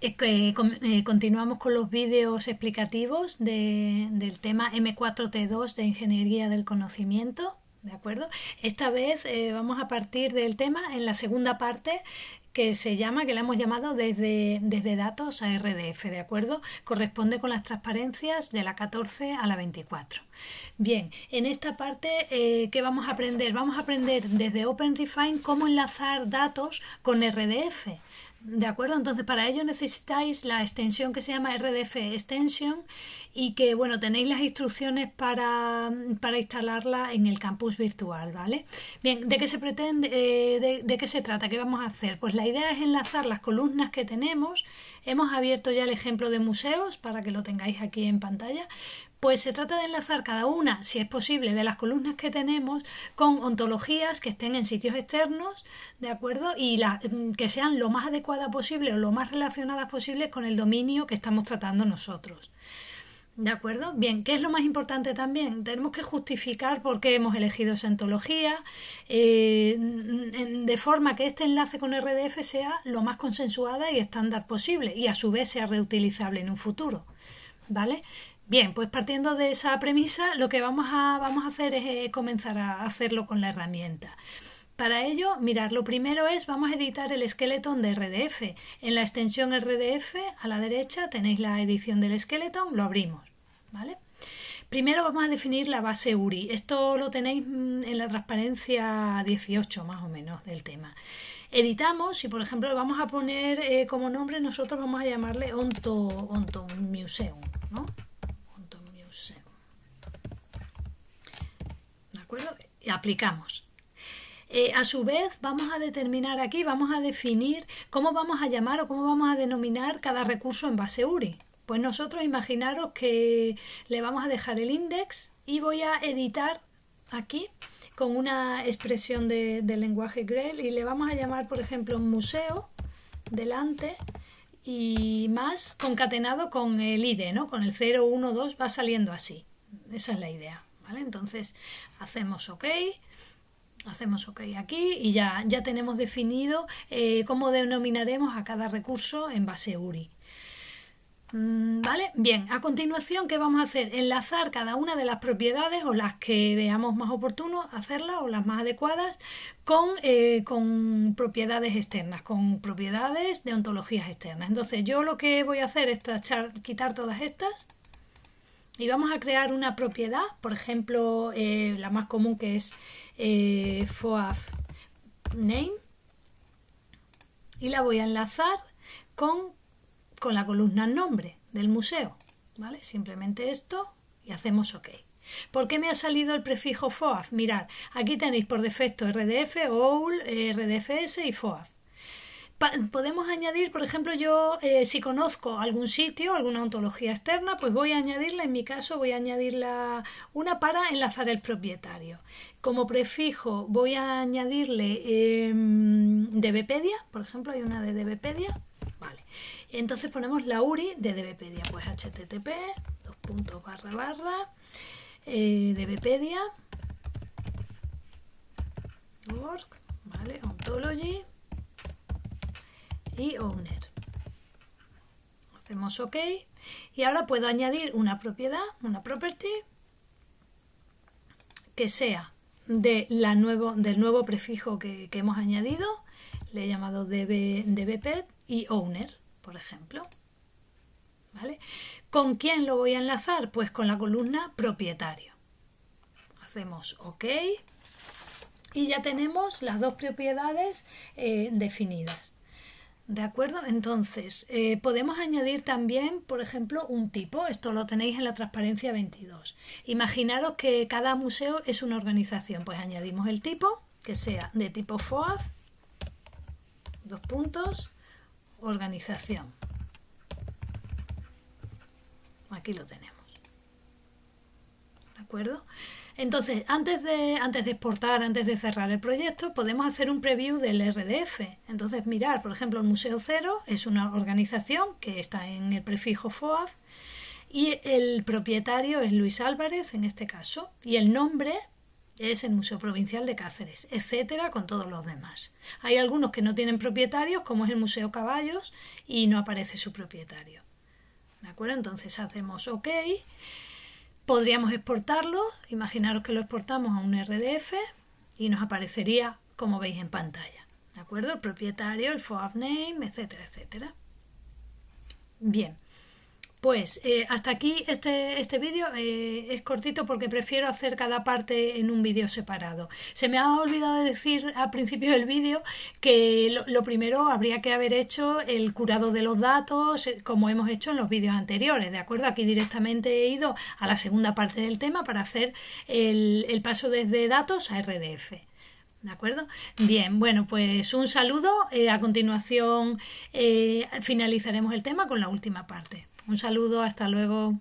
Eh, eh, continuamos con los vídeos explicativos del tema M4T2 de Ingeniería del Conocimiento. ¿De acuerdo? Esta vez eh, vamos a partir del tema en la segunda parte que se llama, que la hemos llamado desde, desde datos a RDF, ¿de acuerdo? Corresponde con las transparencias de la 14 a la 24. Bien, en esta parte, ¿qué vamos a aprender? Vamos a aprender desde OpenRefine cómo enlazar datos con RDF. ¿De acuerdo? Entonces para ello necesitáis la extensión que se llama RDF Extension y que bueno tenéis las instrucciones para, para instalarla en el campus virtual, ¿vale? Bien, ¿de qué se pretende? Eh, de, de, qué se trata? ¿Qué vamos a hacer? Pues la idea es enlazar las columnas que tenemos. Hemos abierto ya el ejemplo de museos para que lo tengáis aquí en pantalla. Pues se trata de enlazar cada una, si es posible, de las columnas que tenemos con ontologías que estén en sitios externos, ¿de acuerdo? Y mm, que sean lo más adecuadas posible o lo más relacionadas posible con el dominio que estamos tratando nosotros. ¿De acuerdo? Bien, ¿qué es lo más importante también? Tenemos que justificar por qué hemos elegido esa ontología, eh, de forma que este enlace con RDF sea lo más consensuada y estándar posible y a su vez sea reutilizable en un futuro. ¿Vale? Bien, pues partiendo de esa premisa, lo que vamos a, vamos a hacer es eh, comenzar a hacerlo con la herramienta. Para ello, mirar, lo primero es, vamos a editar el esqueleto de RDF. En la extensión RDF, a la derecha, tenéis la edición del esqueleto, lo abrimos. ¿vale? Primero vamos a definir la base URI. Esto lo tenéis mm, en la transparencia 18 más o menos del tema. Editamos y, por ejemplo, vamos a poner eh, como nombre, nosotros vamos a llamarle Onto, Onto Museum. ¿no? Aplicamos. Eh, a su vez, vamos a determinar aquí, vamos a definir cómo vamos a llamar o cómo vamos a denominar cada recurso en base URI. Pues nosotros imaginaros que le vamos a dejar el index y voy a editar aquí con una expresión de, lenguaje GREL y le vamos a llamar, por ejemplo, museo delante y más concatenado con el ID, ¿no? Con el 0, 1, 2 va saliendo así. Esa es la idea. Entonces hacemos OK, hacemos OK aquí y ya, ya tenemos definido eh, cómo denominaremos a cada recurso en base URI. Mm, ¿Vale? Bien, a continuación, ¿qué vamos a hacer? Enlazar cada una de las propiedades o las que veamos más oportuno hacerlas o las más adecuadas con, eh, con propiedades externas, con propiedades de ontologías externas. Entonces, yo lo que voy a hacer es quitar todas estas y vamos a crear una propiedad, por ejemplo, eh, la más común que es eh, FOAF name y la voy a enlazar con, con la columna nombre del museo, ¿vale? Simplemente esto y hacemos OK. ¿Por qué me ha salido el prefijo FOAF? Mirad, aquí tenéis por defecto RDF, OUL, RDFS y FOAF podemos añadir, por ejemplo, yo eh, si conozco algún sitio, alguna ontología externa, pues voy a añadirla, en mi caso voy a añadirla una para enlazar el propietario. Como prefijo voy a añadirle eh, DBpedia, por ejemplo, hay una de DBpedia. Vale. Entonces ponemos la URI de DBpedia, pues http dos puntos barra barra eh, DBpedia org, vale, ontology owner. Hacemos OK y ahora puedo añadir una propiedad, una property que sea de la nuevo, del nuevo prefijo que, hemos añadido, le he llamado db, y owner, por ejemplo. ¿Vale? ¿Con quién lo voy a enlazar? Pues con la columna propietario. Hacemos OK y ya tenemos las dos propiedades eh, definidas. ¿De acuerdo? Entonces, eh, podemos añadir también, por ejemplo, un tipo. Esto lo tenéis en la transparencia 22. Imaginaros que cada museo es una organización. Pues añadimos el tipo, que sea de tipo FOAF, dos puntos, organización. Aquí lo tenemos. Entonces, antes de, antes de exportar, antes de cerrar el proyecto, podemos hacer un preview del RDF. Entonces, mirar, por ejemplo, el Museo Cero es una organización que está en el prefijo FOAF y el propietario es Luis Álvarez en este caso y el nombre es el Museo Provincial de Cáceres, etcétera, con todos los demás. Hay algunos que no tienen propietarios, como es el Museo Caballos, y no aparece su propietario. ¿De acuerdo? Entonces hacemos OK. Podríamos exportarlo, imaginaros que lo exportamos a un RDF y nos aparecería como veis en pantalla. ¿De acuerdo? El propietario, el FOAP name, etcétera, etcétera. Bien. Pues eh, hasta aquí este, este vídeo eh, es cortito porque prefiero hacer cada parte en un vídeo separado. Se me ha olvidado decir al principio del vídeo que lo, primero habría que haber hecho el curado de los datos eh, como hemos hecho en los vídeos anteriores, ¿de acuerdo? Aquí directamente he ido a la segunda parte del tema para hacer el, el paso desde datos a RDF. ¿De acuerdo? Bien, bueno, pues un saludo. a continuación finalizaremos el tema con la última parte. Un saludo, hasta luego.